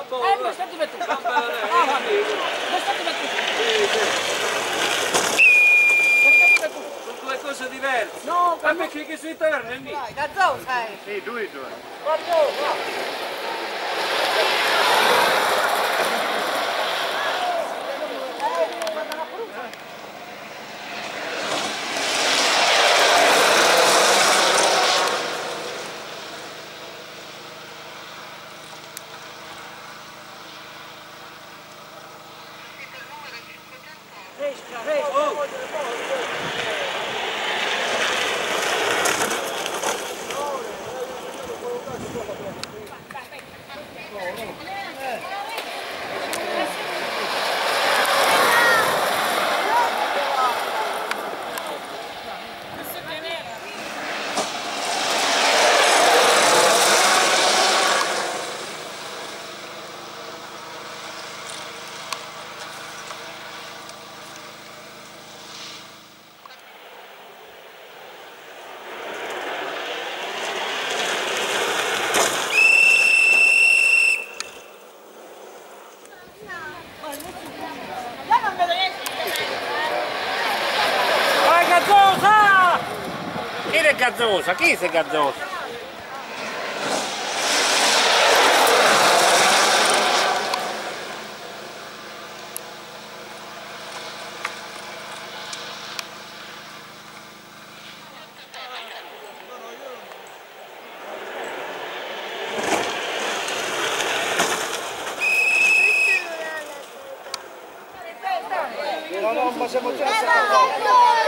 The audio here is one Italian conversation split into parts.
Eh. Ah, va bene. Vestiti per tu. Vestiti per tu. Sono due cose diverse. No, Ma perché che sei torna lì? Dai, Gazzò sei. Sì, due due. Gazzò, va. Hey, hey, oh. Chi è Gazzosa? Chi è Gazzosa? No, no, ma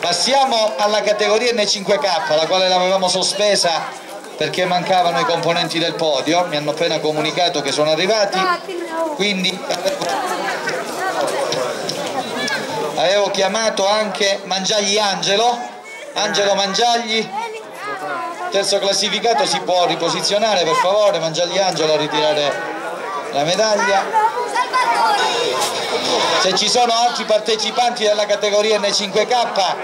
Passiamo alla categoria N5K, la quale l'avevamo sospesa perché mancavano i componenti del podio, mi hanno appena comunicato che sono arrivati, quindi avevo, chiamato anche Mangiagli Angelo, Angelo Mangiagli, terzo classificato si può riposizionare per favore, Mangiagli Angelo a ritirare la medaglia. Se ci sono altri partecipanti della categoria N5K,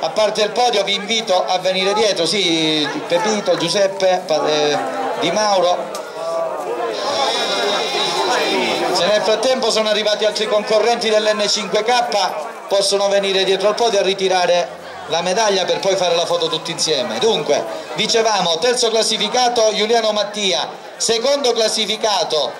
a parte il podio, vi invito a venire dietro. Sì, Pepito, Giuseppe, eh, Di Mauro. Se nel frattempo sono arrivati altri concorrenti dell'N5K, possono venire dietro al podio a ritirare la medaglia per poi fare la foto tutti insieme. Dunque, dicevamo, terzo classificato Giuliano Mattia, secondo classificato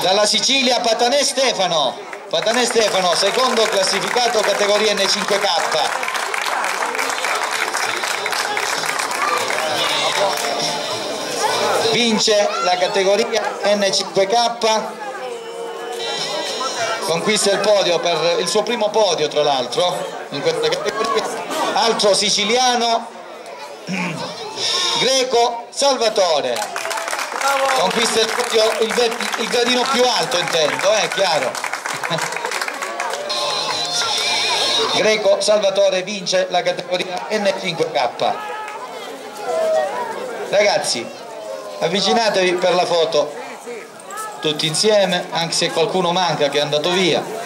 dalla Sicilia Patanè Stefano. Patanè Stefano secondo classificato categoria N5K vince la categoria N5K conquista il podio per il suo primo podio tra l'altro in questa categoria altro siciliano Greco Salvatore conquista il, podio, il, il gradino più alto intendo, è chiaro. Greco Salvatore vince la categoria N5K. Ragazzi, avvicinatevi per la foto tutti insieme, anche se qualcuno manca che è andato via.